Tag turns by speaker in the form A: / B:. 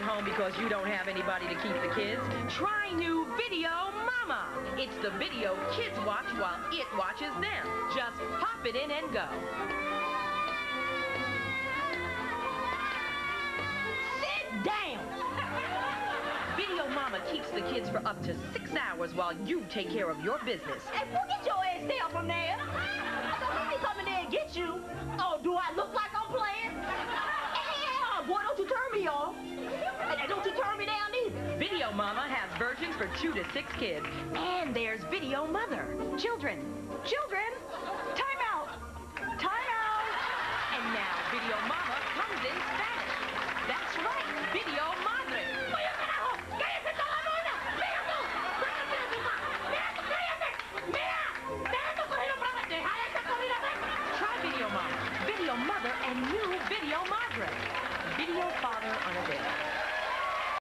A: at home because you don't have anybody to keep the kids? Try new Video Mama. It's the video kids watch while it watches them. Just pop it in and go.
B: Sit down.
A: Video Mama keeps the kids for up to six hours while you take care of your business.
B: Hey, boy, get your ass down from there.
A: Mama has versions for two to six kids. And there's Video Mother. Children, children, time out, time out. And now Video Mama comes in Spanish. That's right, Video Madre.
B: ¡Oye, carajo! ¡Cállese toda la bola! ¡Mira tú! ¡Cállate, mamá! ¡Mira, ¡Mira! ¡Déjame cogerlo para verte! ¡Deja esa comida
A: Try Video Mama, Video Mother, and new Video